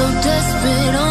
so desperate